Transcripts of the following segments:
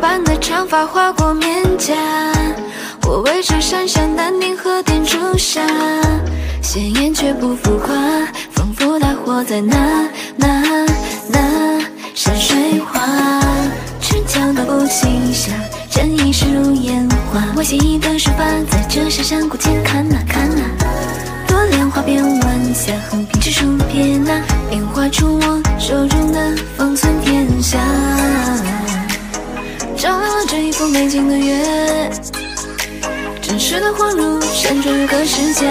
般的长发划过面颊，我围着山上丹宁和点朱砂，鲜艳却不浮夸，仿佛它活在那那那山水画。春江道不清香，正义是如烟花。我写意的书法，在这山山谷间看啊看啊，多莲花边晚霞，横平直竖撇捺，变化出我这一幅美景的月，真实的恍如山中有个世界，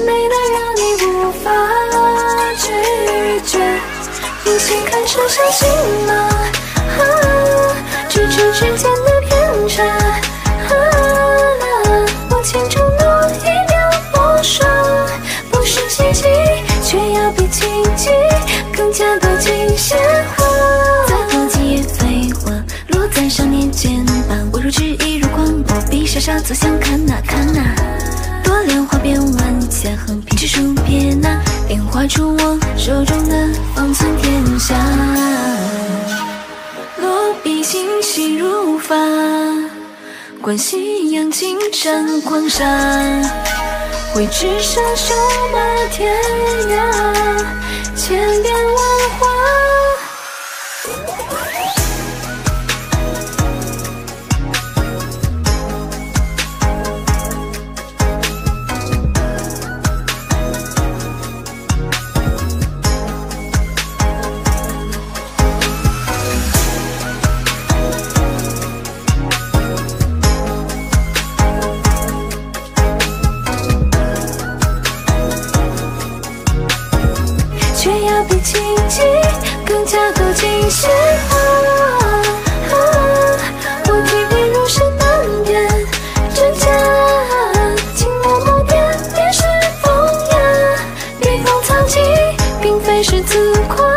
美得让你无法拒绝。用心看，车相信吗？啊，咫尺之间的偏差。啊，我千中诺一秒不爽，不是奇迹，却要比奇迹更加多情鲜膀，我如纸一如光，我笔下沙作想看那看那，多莲花变晚霞，横平直竖撇捺，变画出我手中的方寸天下。落笔清晰如发，观夕阳尽展狂沙，绘纸上绣满天涯，千变万化。比亲近更加靠近些。啊！我体会如是难辨真假，静默默点别是风雅，别放藏机，并非是自夸。